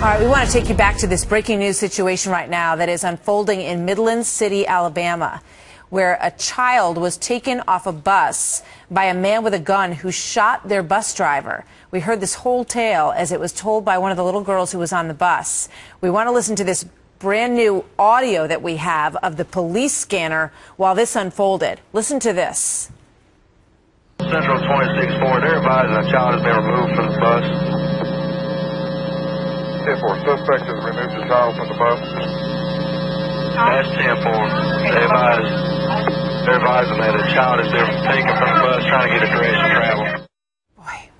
All right, we want to take you back to this breaking news situation right now that is unfolding in Midland City, Alabama, where a child was taken off a bus by a man with a gun who shot their bus driver. We heard this whole tale as it was told by one of the little girls who was on the bus. We want to listen to this brand new audio that we have of the police scanner while this unfolded. Listen to this. Central 26-4, they're advising a child has been removed from the bus. 10-4, suspect has removed the child from the bus. That's 10-4. They advise, they're advising that a child has been taken from the bus trying to get a dress and travel. Boy,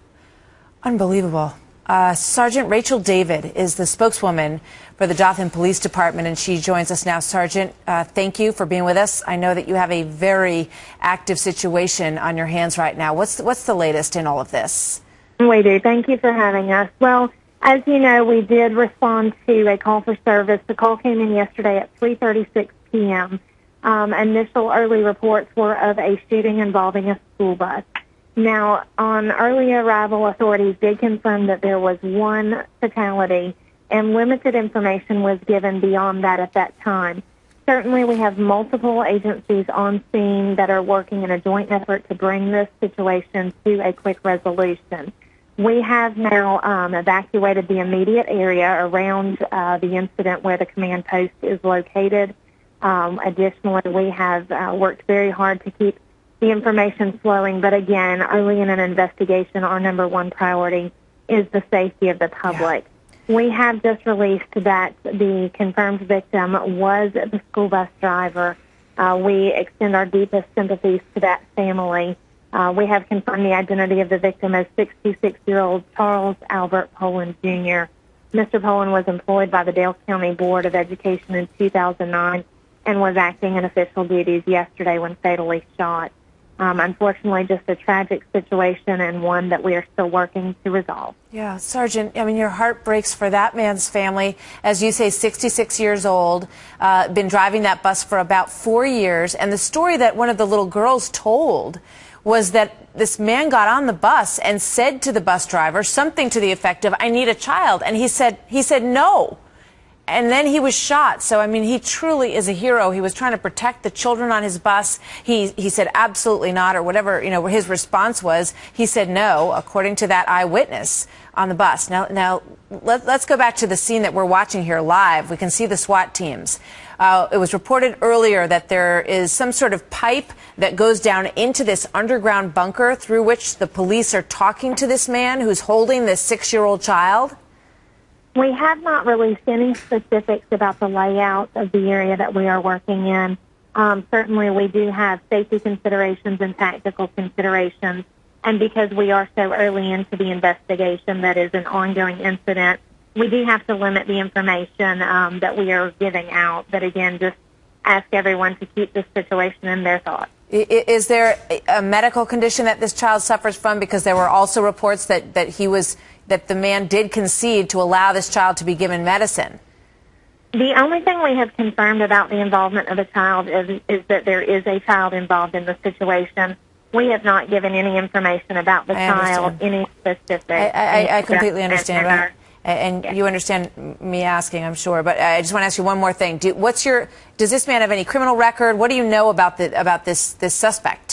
unbelievable. Uh, Sergeant Rachel David is the spokeswoman for the Dothan Police Department, and she joins us now. Sergeant, uh, thank you for being with us. I know that you have a very active situation on your hands right now. What's the, what's the latest in all of this? We do. Thank you for having us. Well, as you know, we did respond to a call for service. The call came in yesterday at 3:36 p.m. Um, initial early reports were of a shooting involving a school bus. Now, on early arrival, authorities did confirm that there was one fatality, and limited information was given beyond that at that time. Certainly, we have multiple agencies on scene that are working in a joint effort to bring this situation to a quick resolution. We have now um, evacuated the immediate area around uh, the incident where the command post is located. Um, additionally, we have uh, worked very hard to keep the information flowing. But again, early in an investigation, our number one priority is the safety of the public. Yeah. We have just released that the confirmed victim was the school bus driver. Uh, we extend our deepest sympathies to that family. Uh, we have confirmed the identity of the victim as 66-year-old Charles Albert Poland Jr. Mr. Poland was employed by the Dale County Board of Education in 2009 and was acting in official duties yesterday when fatally shot. Um, unfortunately, just a tragic situation and one that we are still working to resolve. Yeah, Sergeant, I mean, your heart breaks for that man's family. As you say, 66 years old, uh, been driving that bus for about four years. And the story that one of the little girls told was that this man got on the bus and said to the bus driver something to the effect of, I need a child. And he said, he said no and then he was shot. So, I mean, he truly is a hero. He was trying to protect the children on his bus. He, he said absolutely not, or whatever, you know, his response was. He said no, according to that eyewitness on the bus. Now, now let, us go back to the scene that we're watching here live. We can see the SWAT teams. Uh, it was reported earlier that there is some sort of pipe that goes down into this underground bunker through which the police are talking to this man who's holding this six year old child. We have not released any specifics about the layout of the area that we are working in. Um, certainly, we do have safety considerations and tactical considerations. And because we are so early into the investigation that is an ongoing incident, we do have to limit the information um, that we are giving out. But again, just ask everyone to keep this situation in their thoughts. Is there a medical condition that this child suffers from? Because there were also reports that, that he was that the man did concede to allow this child to be given medicine. The only thing we have confirmed about the involvement of the child is, is that there is a child involved in the situation. We have not given any information about the I child, understand. any specific. I, I, I completely understand. Right? And yes. you understand me asking, I'm sure. But I just want to ask you one more thing. Do, what's your? Does this man have any criminal record? What do you know about the about this this suspect?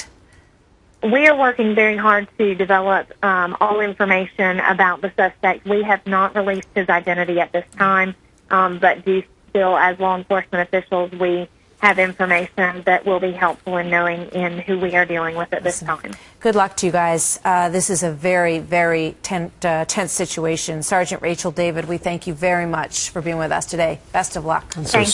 We are working very hard to develop um, all information about the suspect. We have not released his identity at this time, um, but do still, as law enforcement officials, we have information that will be helpful in knowing in who we are dealing with at this time. Good luck to you guys. Uh, this is a very, very tense, uh, tense situation. Sergeant Rachel David, we thank you very much for being with us today. Best of luck. Thank